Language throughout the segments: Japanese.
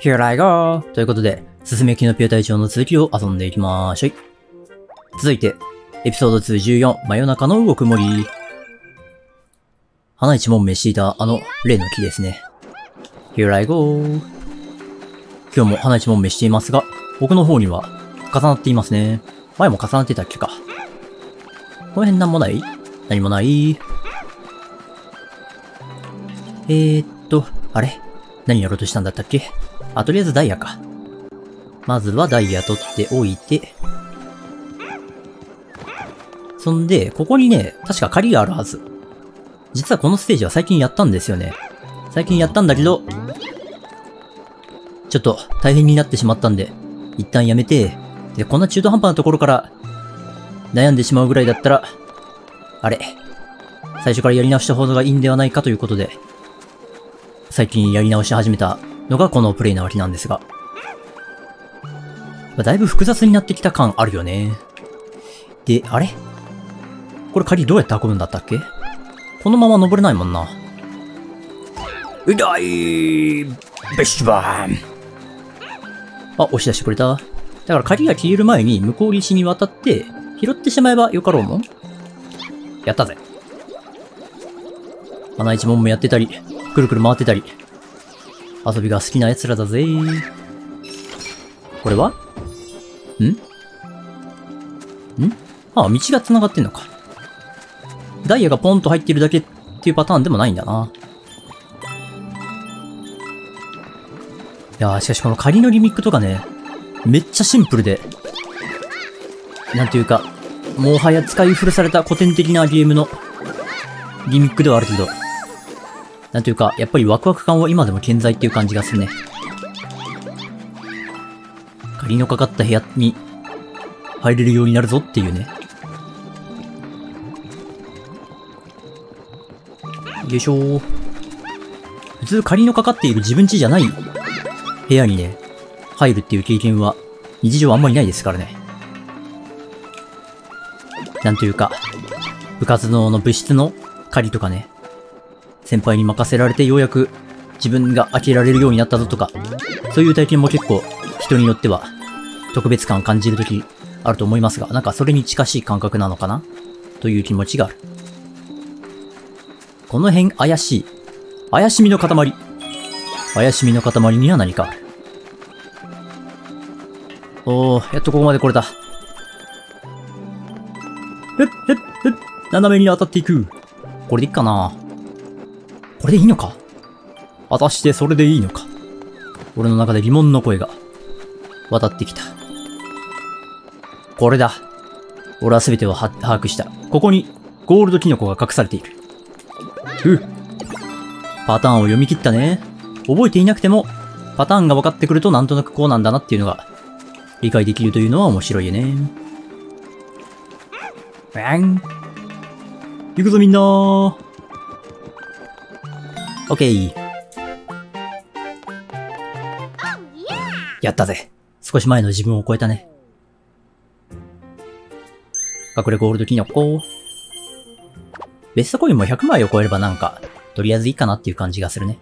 Here I go! ということで、すすめきのピュア隊長の続きを遊んでいきまーしょい。続いて、エピソード214、真夜中の動く森。花一門目していたあの例の木ですね。Here I go! 今日も花一門目していますが、僕の方には重なっていますね。前も重なってたっけか。この辺なんもない？何もない？えーっと、あれ？何やろうとしたんだったっけ？あ、とりあえずダイヤか。まずはダイヤ取っておいて。そんで、ここにね、確か鍵があるはず。実はこのステージは最近やったんですよね。最近やったんだけど、ちょっと大変になってしまったんで、一旦やめて、で、こんな中途半端なところから悩んでしまうぐらいだったら、あれ、最初からやり直した方がいいんではないかということで、最近やり直し始めたのがこのプレイなわけなんですが。だいぶ複雑になってきた感あるよね。で、あれ？これ鍵どうやって運ぶんだったっけ？このまま登れないもんな。うだいベッシュバーンあ、押し出してくれた？だから鍵が消える前に向こう岸に渡って拾ってしまえばよかろうもんやったぜ。穴一問もやってたり、くるくる回ってたり。遊びが好きな奴らだぜ。これは？ん？ん？ああ、道が繋がってんのか。ダイヤがポンと入ってるだけっていうパターンでもないんだな。いやー、しかしこの仮のリミックとかね、めっちゃシンプルで、なんていうか、もはや使い古された古典的なゲームのギミックではあるけど、なんていうか、やっぱりワクワク感は今でも健在っていう感じがするね。鍵のかかった部屋に入れるようになるぞっていうね。よいしょ普通鍵のかかっている自分家じゃない部屋にね、入るっていう経験は日常あんまりないですからね。なんというか、部活動の部室の鍵とかね、先輩に任せられてようやく自分が開けられるようになったぞとか、そういう体験も結構人によっては特別感感じるときあると思いますが、なんかそれに近しい感覚なのかな？という気持ちがある。この辺怪しい。怪しみの塊。怪しみの塊には何かある。おー、やっとここまで来れた。ふっ、ふっ、ふっ、斜めに当たっていく。これでいいかなこれでいいのか？果たしてそれでいいのか？俺の中で疑問の声が渡ってきた。これだ。俺は全てを把握した。ここにゴールドキノコが隠されている。ふうパターンを読み切ったね。覚えていなくても、パターンが分かってくるとなんとなくこうなんだなっていうのが理解できるというのは面白いよね。バン行くぞみんなー。オッケー。やったぜ。少し前の自分を超えたね。隠れゴールドキノコ。ベストコインも100枚を超えればなんか、とりあえずいいかなっていう感じがするね。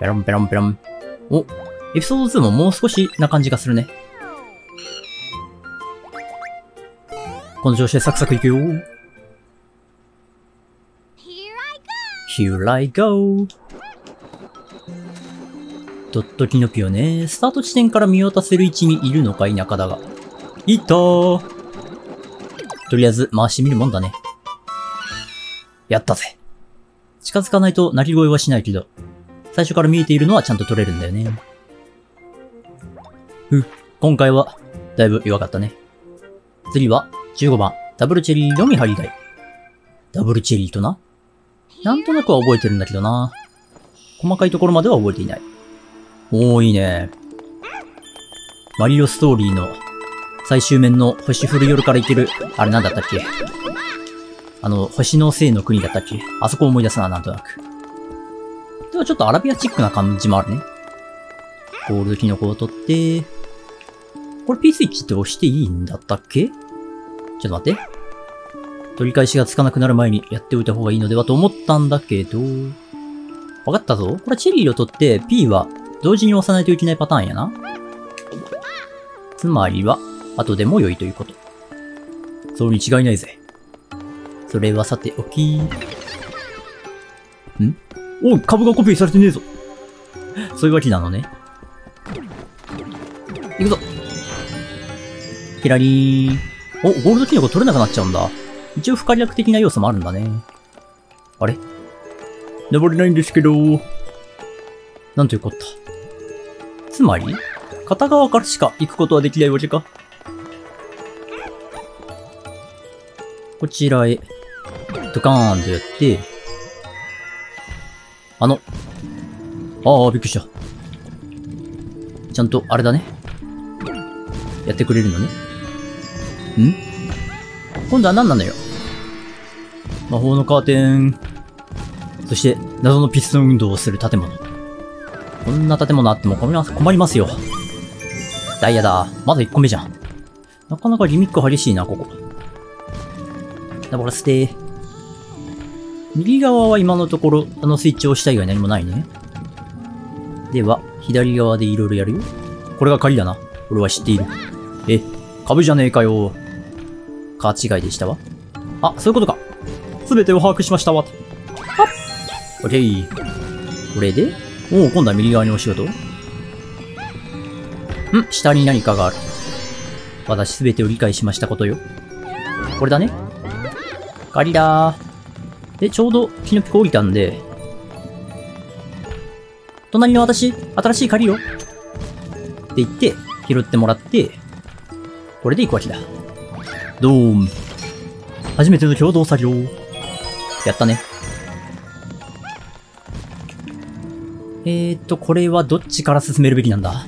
ペロンペロンペロン。お、エピソード2ももう少しな感じがするね。この調子でサクサクいくよ。Here I go! ドットキノピオね。スタート地点から見渡せる位置にいるのか否かだが。いたーとりあえず回してみるもんだね。やったぜ。近づかないと鳴き声はしないけど、最初から見えているのはちゃんと取れるんだよね。ふ、今回は、だいぶ弱かったね。次は、15番、ダブルチェリーの見張り台。ダブルチェリーとな。なんとなくは覚えてるんだけどな。細かいところまでは覚えていない。おー、いいね。マリオストーリーの最終面の星降る夜から行ける、あれなんだったっけ？あの、星の聖の国だったっけ？あそこ思い出すな、なんとなく。ではちょっとアラビアチックな感じもあるね。ゴールドキノコを取って、これ P スイッチって押していいんだったっけ？ちょっと待って。取り返しがつかなくなる前にやっておいた方がいいのではと思ったんだけど、わかったぞ。これチェリーを取って P は同時に押さないといけないパターンやな。つまりは、後でも良いということ。そうに違いないぜ。それはさておき。ん？おい、株がコピーされてねえぞ。そういうわけなのね。行くぞ。キラリーン。お、ゴールドキノコ取れなくなっちゃうんだ。一応不可逆的な要素もあるんだね。あれ？登れないんですけど。なんというこった？つまり、片側からしか行くことはできないわけか。こちらへ、ドカーンとやって、あの、ああ、びっくりした。ちゃんと、あれだね。やってくれるのね。ん？今度は何なのよ？魔法のカーテン。そして、謎のピストン運動をする建物。こんな建物あっても困ります困りますよ。ダイヤだ。まだ1個目じゃん。なかなかリミック激しいな、ここ。登らせて。右側は今のところ、あのスイッチを押した以外何もないね。では、左側でいろいろやるよ。これが鍵だな。俺は知っている。え、株じゃねえかよ。勘違いでしたわ。あ、そういうことか。すべてを把握しましたわ。はっ。オッケー。これで？おお、今度は右側にお仕事ん下に何かがある。私すべてを理解しましたことよ。これだね。ガリだー。で、ちょうどキノピコ降りたんで、隣の私、新しい鍵よ。って言って、拾ってもらって、これで行くわけだ。ドーン。初めての共同作業。やったね。えーと、これはどっちから進めるべきなんだ？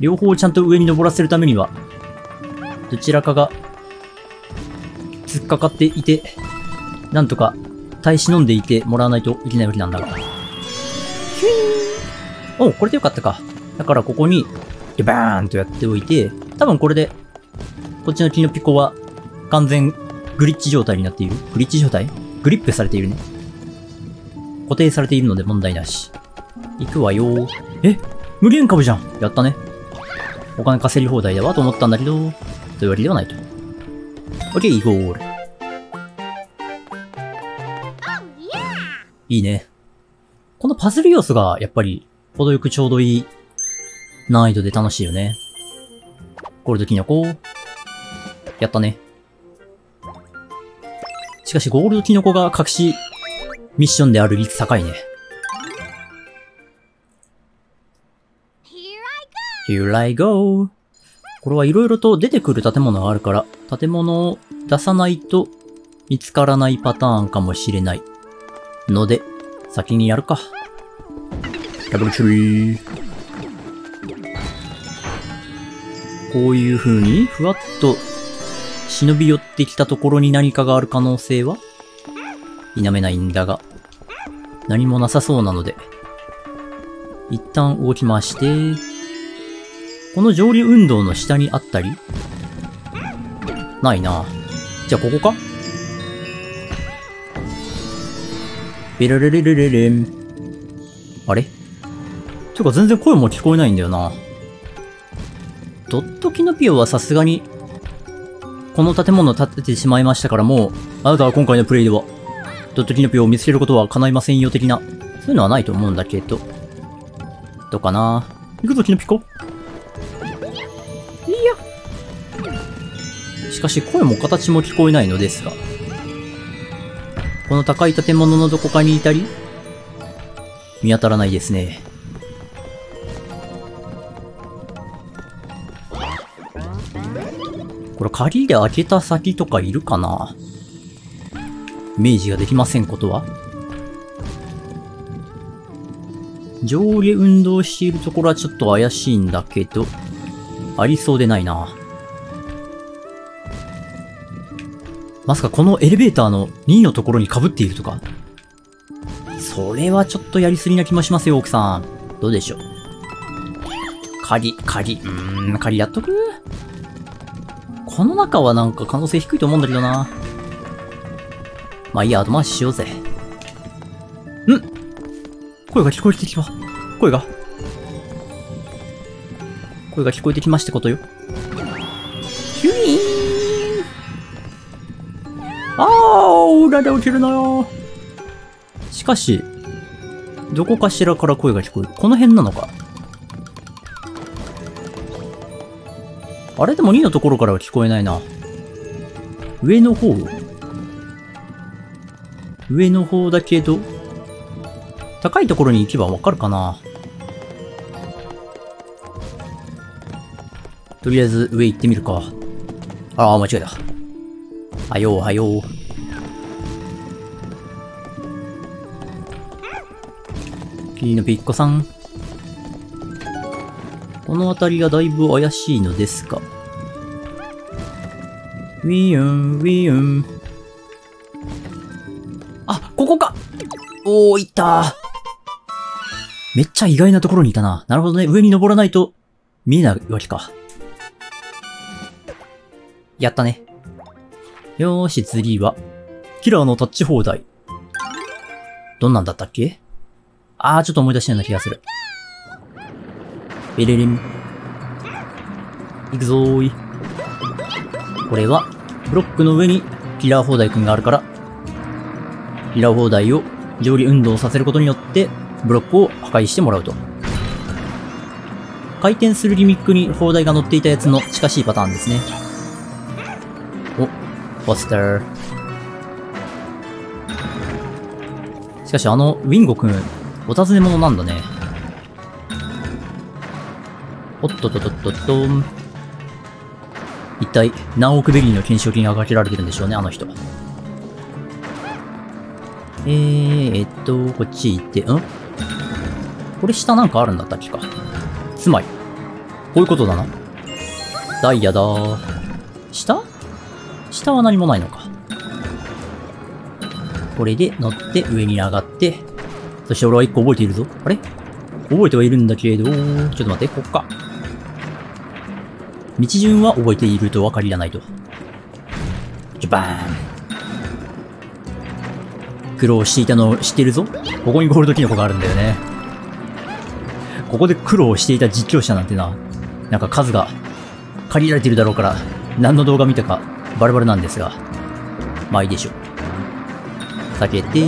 両方ちゃんと上に登らせるためには、どちらかが、突っかかっていて、なんとか耐え忍んでいてもらわないといけないわけなんだが。ヒューンおこれでよかったか。だからここに、バーンとやっておいて、多分これで、こっちのキノピコは完全グリッチ状態になっている。グリッチ状態？グリップされているね。固定されているので問題なし。行くわよえ？無限株じゃんやったね。お金稼ぎ放題だわと思ったんだけど、というわけではないと。オッケー、ゴール。いいね。このパズル要素が、やっぱり、程よくちょうどいい難易度で楽しいよね。ゴールドキノコ。やったね。しかし、ゴールドキノコが隠しミッションである率高いね。Here I go! これはいろいろと出てくる建物があるから、建物を出さないと見つからないパターンかもしれない。ので、先にやるか。ダブルチュリー。こういう風に、ふわっと忍び寄ってきたところに何かがある可能性は？否めないんだが、何もなさそうなので、一旦動きまして、この上流運動の下にあったり？ないな。じゃあここか？ベラレレレレレン。あれてか全然声も聞こえないんだよな。ドットキノピオはさすがにこの建物を建ててしまいましたからもう、あなたは今回のプレイでは、ドットキノピオを見つけることは叶いませんよ的な、そういうのはないと思うんだけど。どうかな？行くぞ、キノピコ？いや。しかし声も形も聞こえないのですが。この高い建物のどこかにいたり見当たらないですね。これ鍵で開けた先とかいるかな？イメージができませんことは上下運動しているところはちょっと怪しいんだけど、ありそうでないな。まさかこのエレベーターの2位のところに被っているとか？それはちょっとやりすぎな気もしますよ、奥さん。どうでしょう？鍵、鍵、うーん、鍵やっとく？この中はなんか可能性低いと思うんだけどな。まあいいや、後回ししようぜ。ん？声が聞こえてきた。声が？声が聞こえてきましてことよ。ヒュイーンあーなんで落ちるのよしかし、どこかしらから声が聞こえる。この辺なのか。あれ？でも2のところからは聞こえないな。上の方？上の方だけど、高いところに行けばわかるかな？とりあえず上行ってみるか。ああ、間違えた。はようはよう。キリのピッコさん。この辺りがだいぶ怪しいのですか？ウィーン、ウィーン。あ、ここかおー、いっためっちゃ意外なところにいたな。なるほどね。上に登らないと見えないわけか。やったね。よーし、次は、キラーのタッチ放題。どんなんだったっけ？あー、ちょっと思い出したような気がする。ベレレン。行くぞーい。これは、ブロックの上にキラー放題くんがあるから、キラー放題を上下運動させることによって、ブロックを破壊してもらうと。回転するリミックに砲台が乗っていたやつの近しいパターンですね。お、ポスター。しかしあの、ウィンゴくん、お尋ね者なんだね。おっとっとっとっとっと。一体、何億ベリーの懸賞金がかけられてるんでしょうね、あの人。えー、えっと、こっち行って、ん？これ下なんかあるんだったっけか。つまり、こういうことだな。ダイヤだ下？下は何もないのか。これで乗って上に上がって、そして俺は一個覚えているぞ。あれ？覚えてはいるんだけれど、ちょっと待って、こっか。道順は覚えているとは限らないと。ジャパーン。苦労していたのを知ってるぞ。ここにゴールドキノコがあるんだよね。ここで苦労していた実況者なんてな、なんか数が限られてるだろうから、何の動画見たかバラバラなんですが、まあいいでしょう。避けて、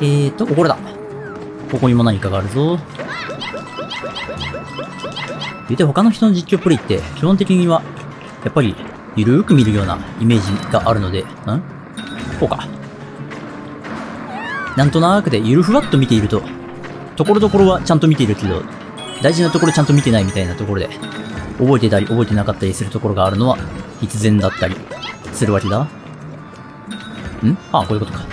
えーと、これだ。ここにも何かがあるぞ。言うて他の人の実況プレイって基本的には、やっぱり、ゆるーく見るようなイメージがあるので、ん？こうか。なんとなくでゆるふわっと見ていると、ところどころはちゃんと見ているけど、大事なところちゃんと見てないみたいなところで、覚えてたり覚えてなかったりするところがあるのは必然だったりするわけだ。ん？ああ、こういうことか。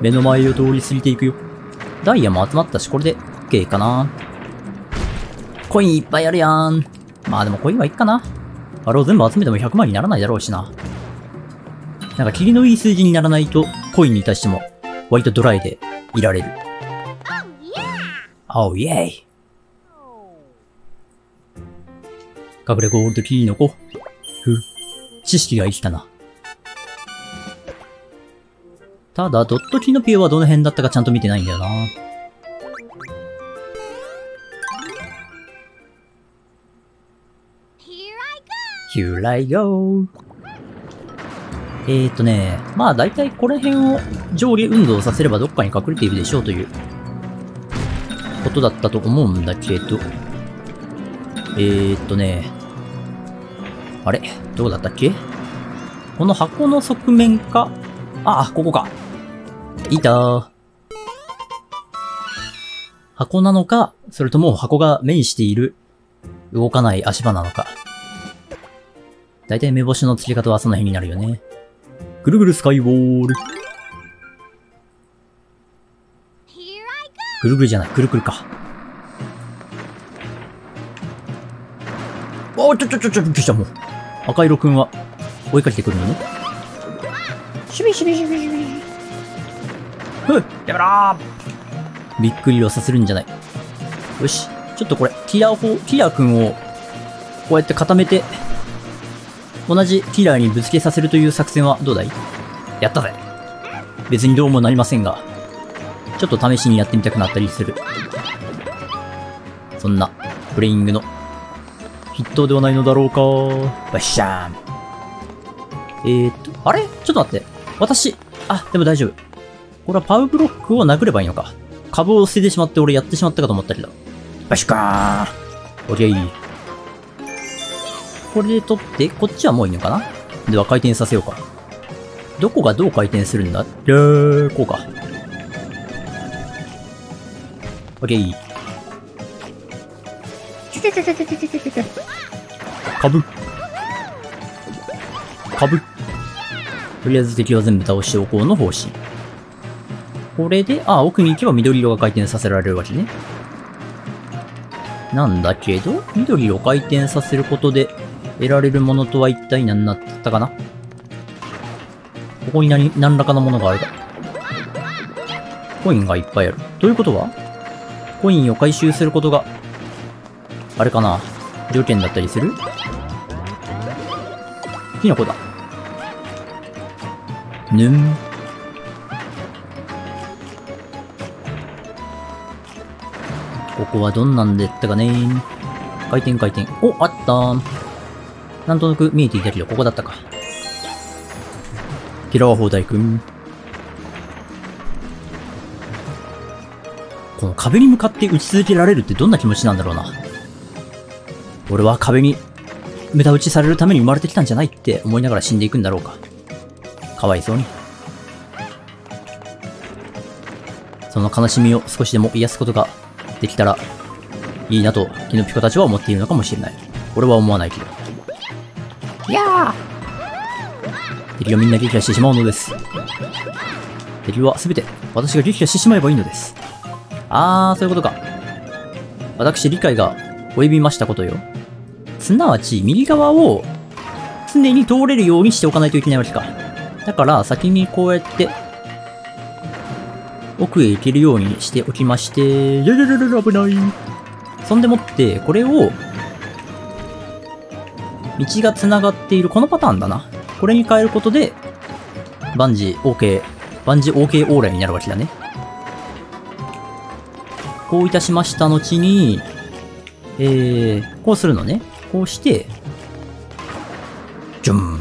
目の前を通り過ぎていくよ。ダイヤも集まったし、これで OK かな。コインいっぱいあるやん。まあでもコインはいっかな。あれを全部集めても100万にならないだろうしな。なんか霧のいい数字にならないと、コインに対しても割とドライでいられる。Oh, yay! 隠れゴールドキーノコ。ふ。知識が生きたな。ただ、ドットキノピオはどの辺だったかちゃんと見てないんだよな。Here I go! えーとね、まあ大体この辺を上下運動させればどっかに隠れているでしょうということだったと思うんだけど、えーっとね、あれ？どうだったっけ？この箱の側面か？ああ、ここか。いた箱なのか、それとも箱が面している？動かない足場なのか？だいたい目星の付け方はその辺になるよね。ぐるぐるスカイウォール。ぐるぐるじゃない、くるくるか。おー、ちょちょちょちょ、びっくりした、もう。赤色くんは追いかけてくるのね。シュビシュビシュビシュビ。ふっ、やめろーびっくりはさせるんじゃない。よし。ちょっとこれ、キラー砲、キラーくんを、こうやって固めて、同じキラーにぶつけさせるという作戦はどうだい？やったぜ。別にどうもなりませんが、ちょっと試しにやってみたくなったりする。そんな、プレイングの筆頭ではないのだろうか。バッシャーン。えーっと、あれ？ちょっと待って。私、あ、でも大丈夫。これはパウブロックを殴ればいいのか。株を捨ててしまって俺やってしまったかと思ったけど。バシュカーンオッケー。これで取って、こっちはもういいのかな？では回転させようか。どこがどう回転するんだ？でー、こうか。オッケー。株。株。とりあえず敵は全部倒しておこうの方針。これで、あ、奥に行けば緑色が回転させられるわけね。なんだけど、緑を回転させることで得られるものとは一体何だったかな？ここに何、何らかのものがあるか。コインがいっぱいある。ということはコインを回収することが、あれかな？条件だったりする？キノコだ。ぬん。ここはどんなんでったかね回転回転。お、あったなんとなく見えていたけど、ここだったか。嫌わ放題くん。この壁に向かって打ち続けられるってどんな気持ちなんだろうな。俺は壁に無駄打ちされるために生まれてきたんじゃないって思いながら死んでいくんだろうか。かわいそうに。その悲しみを少しでも癒すことができたらいいなと、キノピコたちは思っているのかもしれない。俺は思わないけど。やー敵がみんな撃破してしまうのです。敵はすべて私が撃破してしまえばいいのです。あー、そういうことか。私理解が及びましたことよ。すなわち、右側を常に通れるようにしておかないといけないわけか。だから先にこうやって奥へ行けるようにしておきまして、ルルルル危ない。そんでもって、これを、道が繋がっているこのパターンだな。これに変えることで、バンジー OK、バンジー OK オーライになるわけだね。こういたしました後に、えー、こうするのね。こうして、ジュン。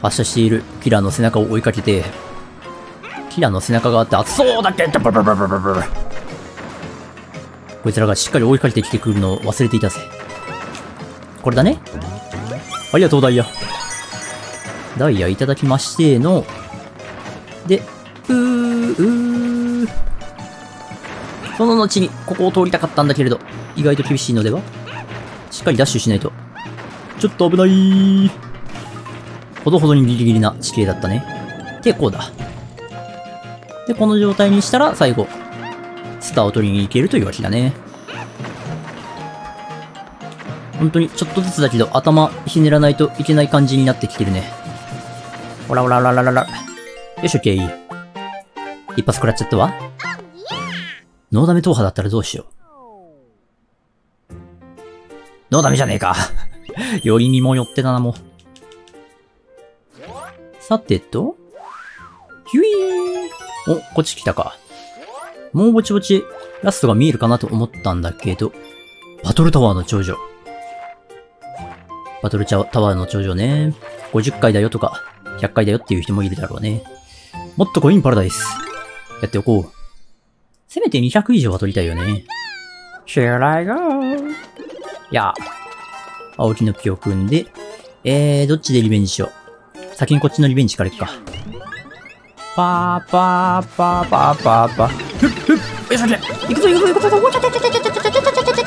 発射しているキラーの背中を追いかけて、キラーの背中があって熱そうだっけこいつらがしっかり追いかけてきてくるのを忘れていたぜ。これだね。ありがとう、ダイヤ。ダイヤいただきましての、で、うー、うー。その後に、ここを通りたかったんだけれど、意外と厳しいのでは？しっかりダッシュしないと。ちょっと危ない。ほどほどにギリギリな地形だったね。で、こうだ。で、この状態にしたら最後、スターを取りに行けるというわけだね。本当にちょっとずつだけど頭ひねらないといけない感じになってきてるね。ほらほらほらららら。よし、オッケー。一発食らっちゃったわ。ノーダメ踏破だったらどうしよう。ノーダメじゃねえか。よりにもよってたな、もう。さてと、ヒュイーンお、こっち来たか。もうぼちぼちラストが見えるかなと思ったんだけど、バトルタワーの頂上。バトルタワーの頂上ね。50回だよとか、100回だよっていう人もいるだろうね。もっとコインパラダイス。やっておこう。せめて200以上は取りたいよね。Here I go! や青木の木を組んで、えー、どっちでリベンジしよう。先にこっちのリベンジから行くか。パーパーパーパーパーパー。ふっふっよしよし行くぞ行くぞ行くぞ行くぞあくそ待って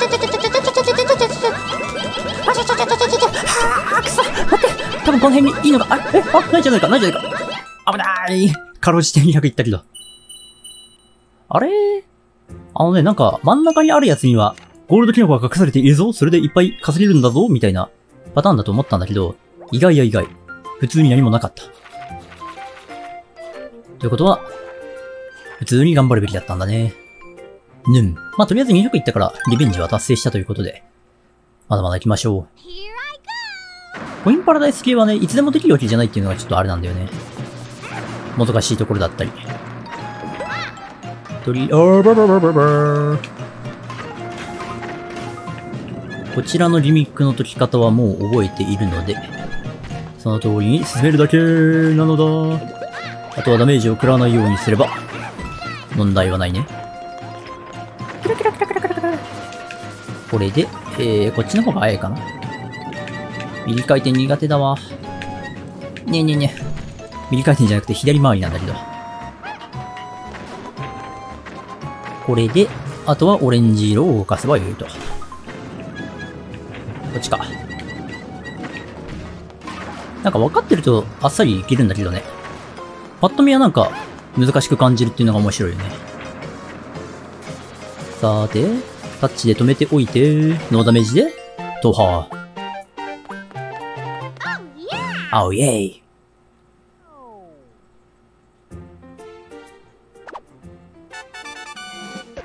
多分この辺にいいのが、あえあ、ないじゃないか、ないじゃないか。危ないかろうじて200いったけど。あれ？あのね、なんか、真ん中にあるやつには、ゴールドキノコが隠されているぞそれでいっぱい稼げるんだぞみたいなパターンだと思ったんだけど、意外や意外。普通に何もなかった。ということは、普通に頑張るべきだったんだね。ぬん。まあ、とりあえず200いったから、リベンジは達成したということで、まだまだ行きましょう。コインパラダイス系はね、いつでもできるわけじゃないっていうのがちょっとあれなんだよね。もどかしいところだったり。とり、あーばばばばばこちらのリミックの解き方はもう覚えているので、その通りに進めるだけなのだ。あとはダメージを食らわないようにすれば、問題はないね。これで、えー、こっちの方が早いかな。右回転苦手だわ。ねえねえねえ。右回転じゃなくて左回りなんだけど。これで、あとはオレンジ色を動かせばよいと。こっちか。なんか分かってるとあっさりいけるんだけどね。パッと見はなんか難しく感じるっていうのが面白いよね。さて、タッチで止めておいて、ノーダメージで、踏破。Oh, yay.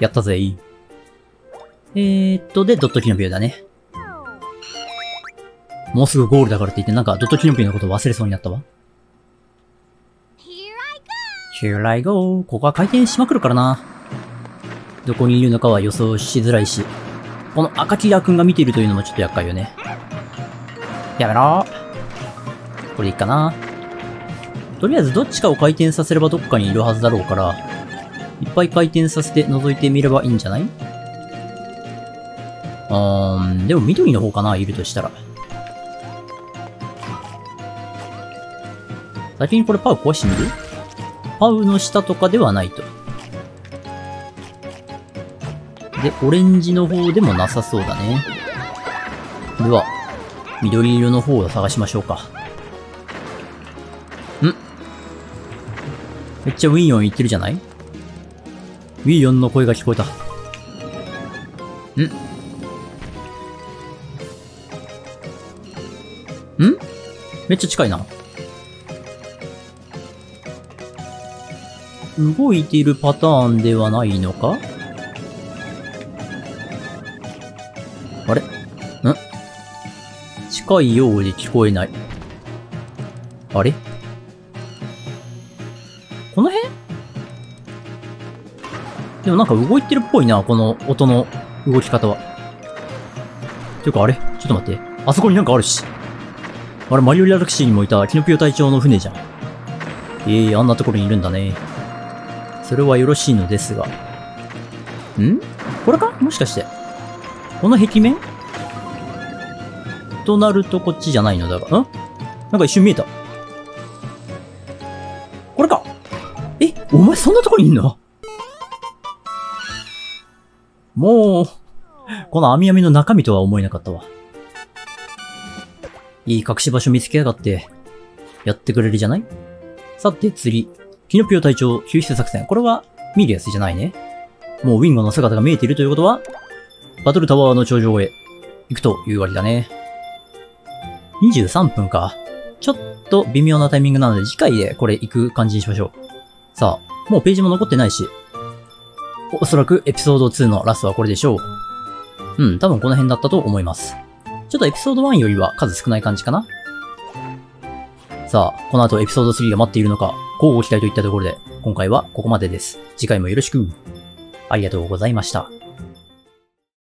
やったぜ。えーっと、で、ドットキノピオだね。もうすぐゴールだからって言って、なんかドットキノピオのこと忘れそうになったわ。Here I go! ここは回転しまくるからな。どこにいるのかは予想しづらいし。この赤キラー君が見ているというのもちょっと厄介よね。やめろこれでいいかな。とりあえずどっちかを回転させればどっかにいるはずだろうから、いっぱい回転させて覗いてみればいいんじゃない？うーん、でも緑の方かな、いるとしたら。先にこれパウ壊してみる？パウの下とかではないと。で、オレンジの方でもなさそうだね。では、緑色の方を探しましょうか。めっちゃウィンヨン言ってるじゃない？ウィンヨンの声が聞こえた。ん？ん？めっちゃ近いな。動いているパターンではないのか？あれ？ん？近いようで聞こえない。あれ？でもなんか動いてるっぽいな、この音の動き方は。ていうかあれ？ちょっと待って。あそこになんかあるし。あれ、マリオギャラクシーにもいたキノピオ隊長の船じゃん。ええー、あんなところにいるんだね。それはよろしいのですが。ん？これか？もしかして。この壁面？となるとこっちじゃないのだが。ん？なんか一瞬見えた。これか？え？お前そんなとこにいんの？もう、この網網の中身とは思えなかったわ。いい隠し場所見つけやがって、やってくれるじゃない？さて次、キノピオ隊長救出作戦。これは見るやつじゃないね。もうウィンゴの姿が見えているということは、バトルタワーの頂上へ行くというわけだね。23分か。ちょっと微妙なタイミングなので次回でこれ行く感じにしましょう。さあ、もうページも残ってないし、おそらくエピソード2のラストはこれでしょう。うん、多分この辺だったと思います。ちょっとエピソード1よりは数少ない感じかなさあ、この後エピソード3が待っているのか、こうご期待といったところで、今回はここまでです。次回もよろしく。ありがとうございました。